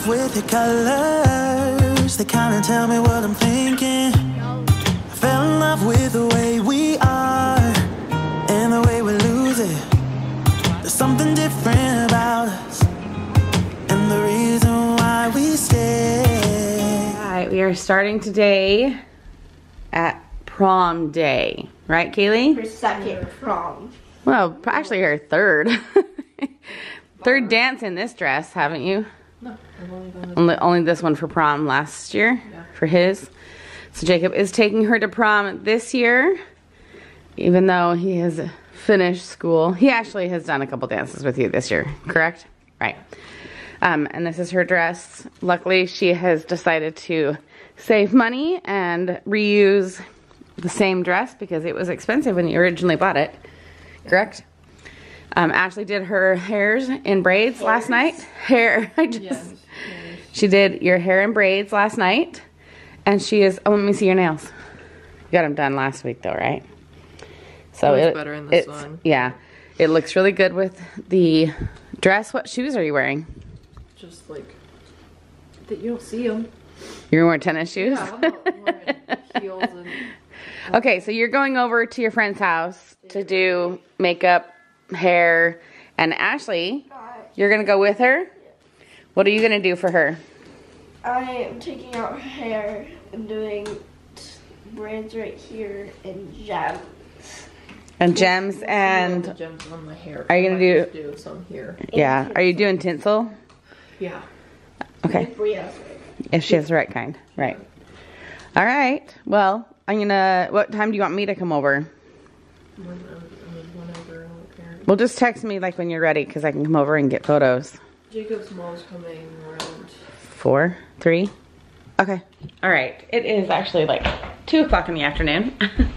love with your colors. They kinda tell me what I'm thinking. I fell in love with the way we are and the way we lose it. There's something different about us and the reason why we stay. All right, we are starting today at prom day, right, Kaylee? Her second prom. Well, actually, her third. third dance in this dress, haven't you? Only Only, this one for prom last year for his. So Jacob is taking her to prom this year, even though he has finished school. He actually has done a couple dances with you this year, correct? Right. Um, and this is her dress. Luckily, she has decided to save money and reuse the same dress because it was expensive when you originally bought it, correct? Um, Ashley did her hairs in braids last night. Hair. I just. Yes. She did your hair and braids last night, and she is. Oh, let me see your nails. You got them done last week, though, right? So Looks it, better in this it's- one. Yeah, it looks really good with the dress. What shoes are you wearing? Just like that you don't see them. You're wearing tennis shoes. Yeah, I'm wearing heels and Okay, so you're going over to your friend's house to do makeup, hair, and Ashley, you're gonna go with her. What are you gonna do for her? I am taking out her hair and doing t- braids right here and gems. And gems the and gems on my hair. Are you gonna I do- just do some here? yeah, are you doing tinsel? Yeah. Okay. Bria's If she has the right kind, right. All right. Well, I'm gonna. What time do you want me to come over? When, um, whenever I don't care. Well, just text me like when you're ready, cause I can come over and get photos. Jacob's mom's coming around. Four, three. Okay. All right. It is actually like two o'clock in the afternoon.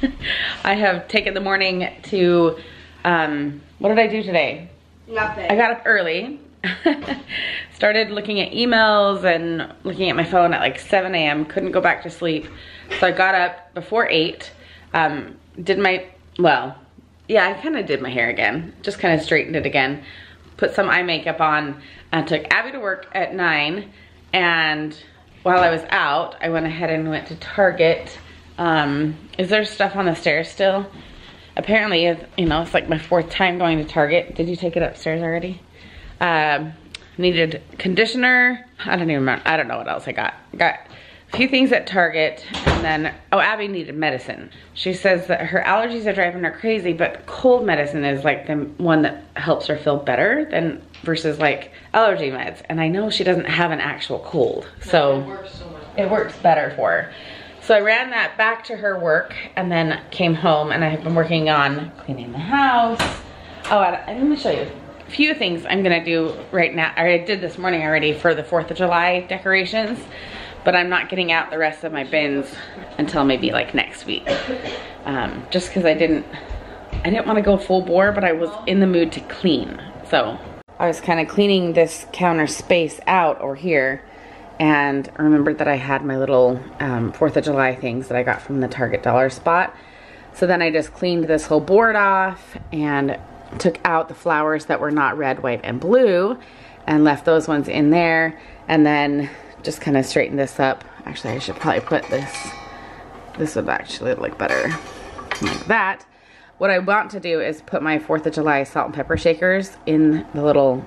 I have taken the morning to. Um, what did I do today? Nothing. I got up early. Started looking at emails and looking at my phone at like 7 a.m. Couldn't go back to sleep. So I got up before 8. Um, did my, well, yeah, I kind of did my hair again. Just kind of straightened it again. Put some eye makeup on. and took Abby to work at 9. And while I was out, I went ahead and went to Target. Um, is there stuff on the stairs still? Apparently, you know, it's like my fourth time going to Target. Did you take it upstairs already? Um, needed conditioner. I don't even remember. I don't know what else I got. Got a few things at Target, and then oh, Abby needed medicine. She says that her allergies are driving her crazy, but cold medicine is like the one that helps her feel better than versus like allergy meds. And I know she doesn't have an actual cold, so It works so it works better for her. So I ran that back to her work and then came home and I have been working on cleaning the house. Oh, and let me show you a few things I'm gonna do right now. I did this morning already for the 4th of July decorations, but I'm not getting out the rest of my bins until maybe like next week. Um, just cause I didn't, I didn't wanna go full bore, but I was in the mood to clean. So I was kind of cleaning this counter space out over here and I remembered that I had my little um, 4th of July things that I got from the Target dollar spot. So then I just cleaned this whole board off and took out the flowers that were not red, white, and blue and left those ones in there and then just kind of straighten this up. Actually, I should probably put this, this would actually look better like that. What I want to do is put my 4th of July salt and pepper shakers in the little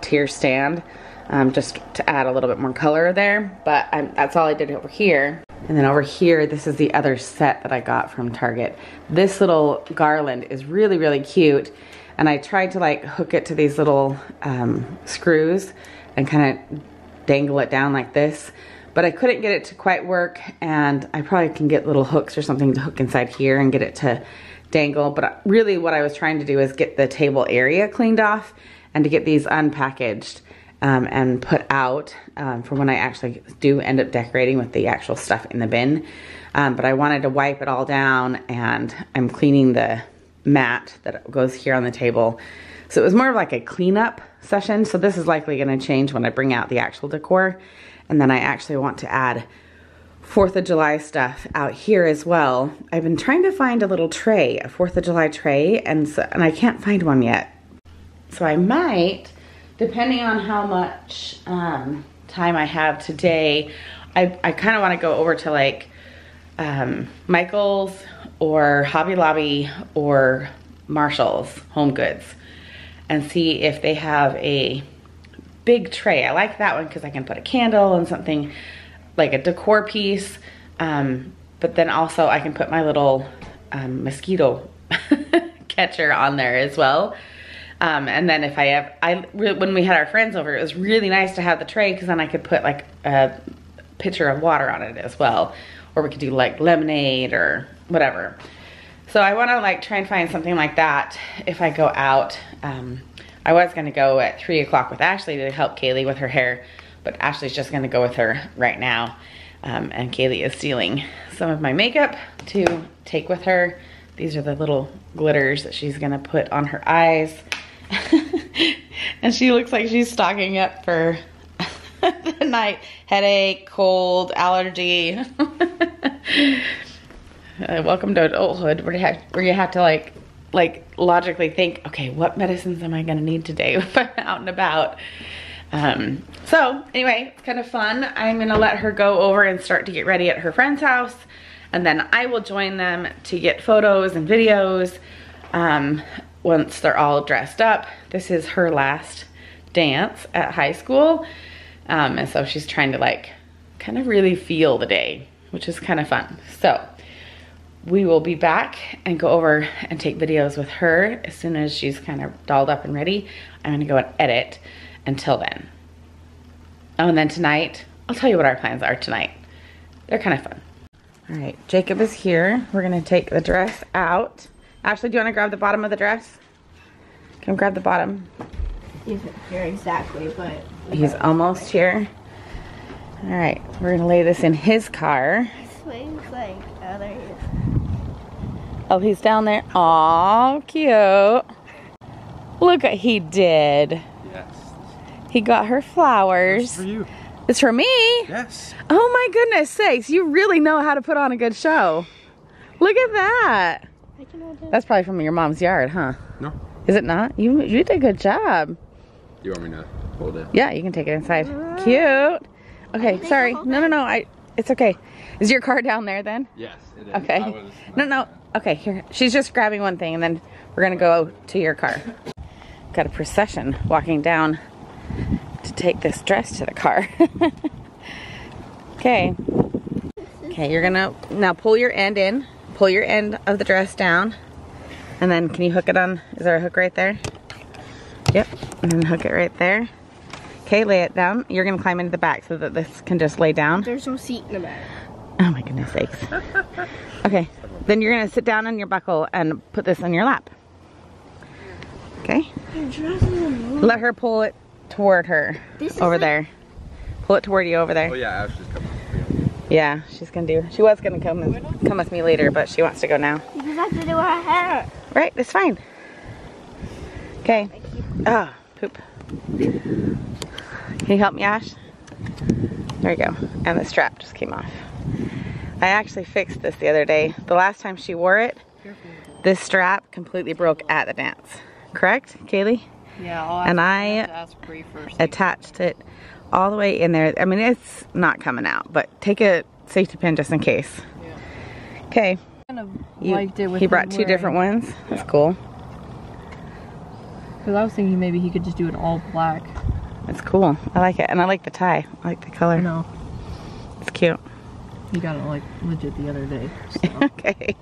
tier stand um, just to add a little bit more color there. But I'm, that's all I did over here. And then over here, this is the other set that I got from Target. This little garland is really, really cute. And I tried to like hook it to these little um, screws and kind of dangle it down like this. But I couldn't get it to quite work and I probably can get little hooks or something to hook inside here and get it to dangle. But really what I was trying to do is get the table area cleaned off and to get these unpackaged um, and put out um, for when I actually do end up decorating with the actual stuff in the bin. Um, but I wanted to wipe it all down and I'm cleaning the mat that goes here on the table. So it was more of like a cleanup session. So this is likely gonna change when I bring out the actual decor. And then I actually want to add 4th of July stuff out here as well. I've been trying to find a little tray, a 4th of July tray, and, so, and I can't find one yet. So I might, depending on how much um, time I have today, I, I kind of want to go over to like um, Michael's or Hobby Lobby or Marshall's Home Goods and see if they have a big tray. I like that one because I can put a candle and something like a decor piece. Um, but then also I can put my little um, mosquito catcher on there as well. Um, and then if I have, I when we had our friends over, it was really nice to have the tray because then I could put like a pitcher of water on it as well. Or we could do like lemonade or whatever. So I want to like try and find something like that if I go out. Um, I was going to go at 3 o'clock with Ashley to help Kaylee with her hair, but Ashley's just going to go with her right now. Um, and Kaylee is stealing some of my makeup to take with her. These are the little glitters that she's going to put on her eyes. and she looks like she's stocking up for the night. Headache, cold, allergy. Uh, welcome to adulthood where you have where you have to like like logically think, okay, what medicines am I gonna need today if I'm out and about? Um, so anyway, it's kind of fun. I'm gonna let her go over and start to get ready at her friend's house, and then I will join them to get photos and videos um, once they're all dressed up. This is her last dance at high school, um, and so she's trying to like kind of really feel the day, which is kind of fun. So we will be back and go over and take videos with her as soon as she's kind of dolled up and ready. I'm gonna go and edit until then. Oh, and then tonight, I'll tell you what our plans are tonight. They're kind of fun. All right, Jacob is here. We're gonna take the dress out. Ashley, do you wanna grab the bottom of the dress? Come grab the bottom. He's here exactly, but He's almost here. All right, we're gonna lay this in his car. like there he is. Oh, he's down there. Aw, cute. Look what he did. Yes. He got her flowers. For you. It's for me. Yes. Oh my goodness sakes, you really know how to put on a good show. Look at that. I can hold it. That's probably from your mom's yard, huh? No. Is it not? You you did a good job. You want me to hold it? Yeah, you can take it inside. Cute. Okay, sorry. No, no, no. I. It's okay. Is your car down there then? Yes, it is. Okay. No, no. Okay, here. She's just grabbing one thing and then we're gonna go to your car. Got a procession walking down to take this dress to the car. okay. Okay, you're gonna now pull your end in. Pull your end of the dress down. And then can you hook it on? Is there a hook right there? Yep. And then hook it right there. Okay, lay it down. You're gonna climb into the back so that this can just lay down. There's no seat in the back. Oh my goodness sakes. Okay, then you're gonna sit down on your buckle and put this on your lap. Okay? Your dress is in Let her pull it toward her This is over like- there. Pull it toward you over there. Oh yeah, Ashley's coming. Yeah, she's gonna do. She was gonna come and come with me later, but she wants to go now. Because I have to do her hair. Right, it's fine. Okay. Ah, poop. Can you help me, Ash? There you go. And the strap just came off. I actually fixed this the other day. The last time she wore it, this strap completely broke at the dance. Correct, Kaylee? Yeah, And I ask Bree first. attached it all the way in there. I mean, it's not coming out, but take a safety pin just in case. Okay. kind of You- liked it with he brought two different ones. That's cool. Because I was thinking maybe he could just do it all black. It's cool. I like it. And I like the tie. I like the color. No, It's cute. He got it like legit the other day. So. okay.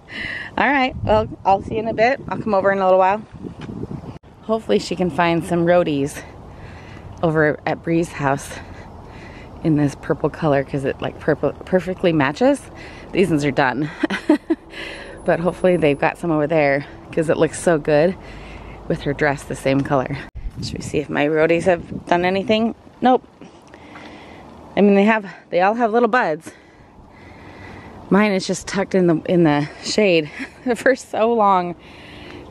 All right. Well, I'll see you in a bit. I'll come over in a little while. Hopefully she can find some rhodies over at Bree's house in this purple color because it like purple perfectly matches. These ones are done. but hopefully they've got some over there because it looks so good with her dress the same color. Should we see if my rhodies have done anything? Nope. I mean they have they all have little buds. Mine is just tucked in the in the shade for so long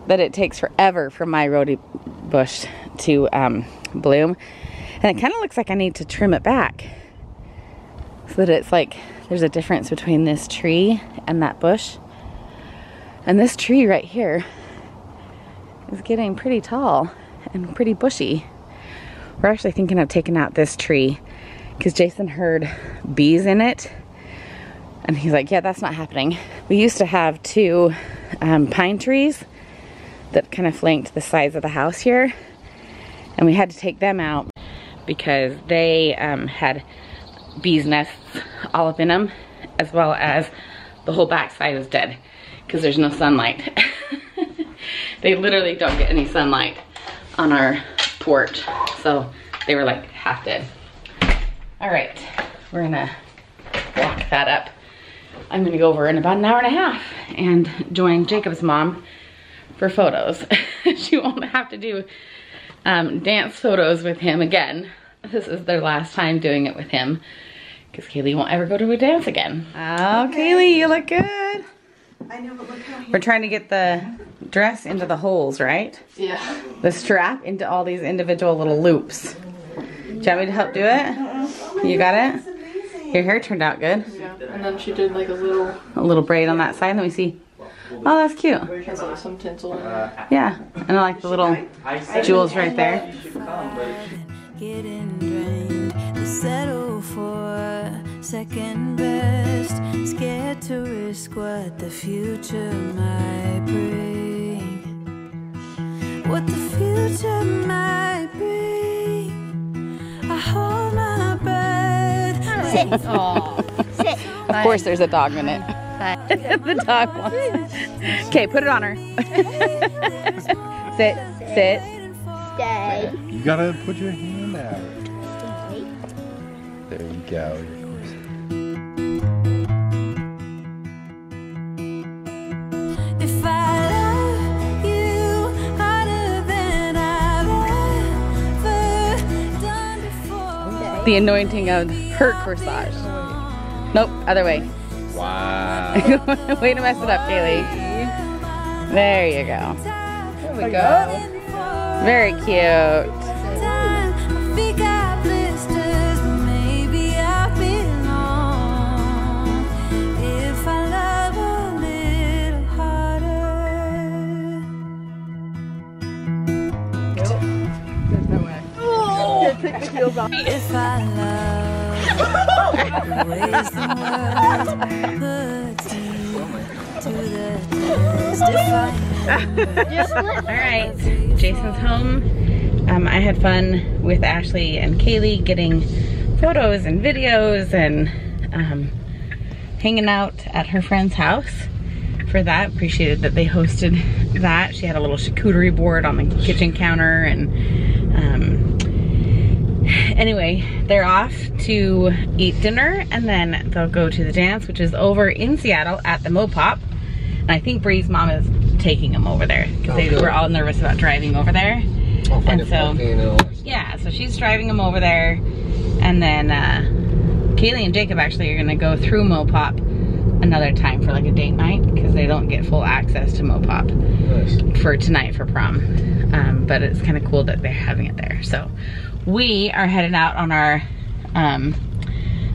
that it takes forever for my rhodie bush to um, bloom. And it kind of looks like I need to trim it back so that it's like there's a difference between this tree and that bush. And this tree right here is getting pretty tall and pretty bushy. We're actually thinking of taking out this tree because Jason heard bees in it. And he's like, yeah, that's not happening. We used to have two um, pine trees that kind of flanked the sides of the house here. And we had to take them out because they um, had bees nests all up in them, as well as the whole backside is dead because there's no sunlight. they literally don't get any sunlight on our porch. So they were like half dead. All right, we're gonna walk that up. I'm gonna go over in about an hour and a half and join Jacob's mom for photos. she won't have to do um, dance photos with him again. This is their last time doing it with him because Kaylee won't ever go to a dance again. Oh, Kaylee, you look good. I know, but look how We're trying to get the dress into the holes, right? Yeah. The strap into all these individual little loops. Do you want me to help do it? You got it? Your hair turned out good. Yeah. And then she did like a little, A little braid on that side. Let me see. Oh, that's cute. has like some tinsel in it. Yeah. And I like the little jewels right there. getting drained. They settle for second best, scared to risk what the future might bring. What the future might bring. I hold my breath. Of course, there's a dog in it. the dog wants. Okay, put it on her. sit, sit. Stay. You gotta put your hand out. There you go. The anointing of her corsage. Nope, other way. Wow. way to mess it up, Kaylee. There you go. There we go. Very cute. If I love ways the world to the test. If I All right, Jason's home. Um, I had fun with Ashley and Kaylee getting photos and videos and um, hanging out at her friend's house for that. Appreciated that they hosted that. She had a little charcuterie board on the kitchen counter and um, anyway, they're off to eat dinner and then they'll go to the dance, which is over in Seattle at the Mopop. And I think Bree's mom is taking them over there because they good. were all nervous about driving over there. I'll find And so- parking and all that stuff. Yeah, so she's driving them over there. And then uh, Kaylee and Jacob actually are gonna go through Mopop another time for like a date night because they don't get full access to Mopop Nice. for tonight for prom. Um, but it's kind of cool that they're having it there. So we are headed out on our, um,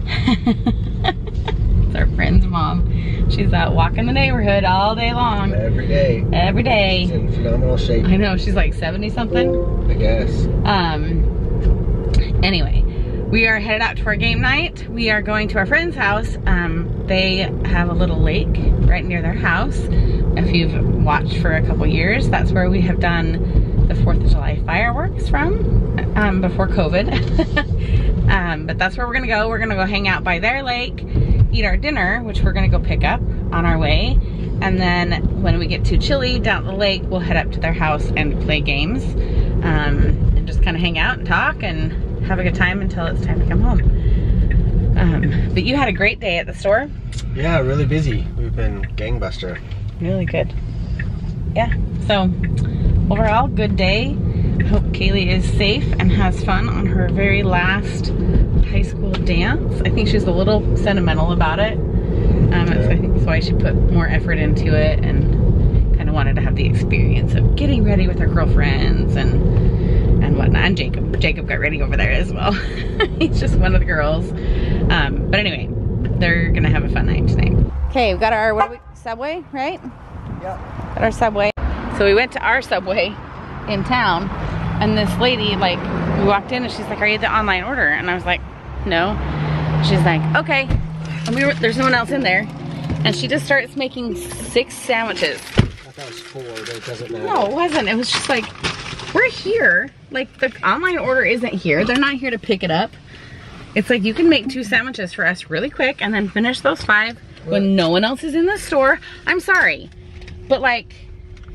it's our friend's mom. She's out walking the neighborhood all day long, Every day. Every day. Day. in phenomenal shape, I know, she's like 70 something. I guess. Um, anyway, we are headed out to our game night. We are going to our friend's house. Um, they have a little lake right near their house. If you've watched for a couple years, that's where we have done the 4th of July fireworks from um, before COVID. um, but that's where we're gonna go. We're gonna go hang out by their lake, eat our dinner, which we're gonna go pick up on our way. And then when we get too chilly down the lake, we'll head up to their house and play games um, and just kind of hang out and talk and have a good time until it's time to come home. Um, but you had a great day at the store. Yeah, really busy. We've been gangbuster. Really good. Yeah. So overall, good day. I hope Kaylee is safe and has fun on her very last high school dance. I think she's a little sentimental about it. Um, that's- I think that's why she put more effort into it and kind of wanted to have the experience of getting ready with her girlfriends and and whatnot. And Jacob, Jacob got ready over there as well. He's just one of the girls. Um, but anyway, they're gonna have a fun night tonight. Okay, we got our what do we, subway, right? Yep. Got our subway. So we went to our subway in town, and this lady, like, we walked in and she's like, "Are you the online order?" And I was like, No? She's like, okay. And we were, there's no one else in there. And she just starts making six sandwiches. I thought it was four, but it doesn't matter. No, it wasn't. It was just like, we're here. Like the online order isn't here. They're not here to pick it up. It's like you can make two sandwiches for us really quick and then finish those five when no one else is in the store. I'm sorry. But like,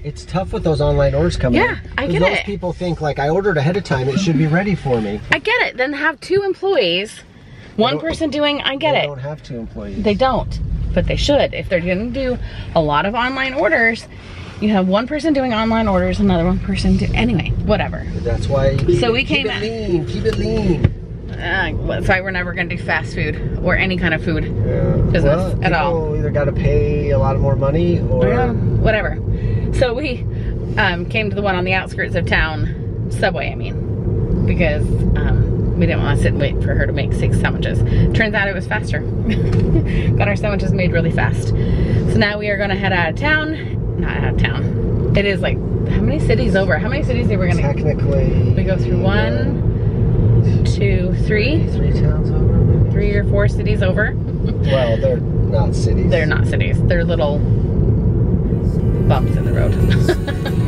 It's tough with those online orders coming Yeah, in. I get those it. people think like I ordered ahead of time, it should be ready for me. I get it. Then have two employees. One person doing, I get they it. don't have two employees. They don't, but they should. If they're gonna do a lot of online orders, you have one person doing online orders, another one person do, anyway, whatever. That's why So we keep came it lean, keep it lean. Uh, that's why we're never gonna do fast food or any kind of food. Yeah. Business well, at all. people either got to pay a lot more money or Yeah, whatever. So we um, came to the one on the outskirts of town, Subway, I mean, because um, we didn't want to sit and wait for her to make six sandwiches. Turns out it was faster. Got our sandwiches made really fast. So now we are gonna head out of town. Not out of town. It is like, how many cities over? How many cities are we gonna, technically we go through one, two, three, three towns over. Maybe. three or four cities over. Well, they're not cities. They're not cities. They're little bumps in the road.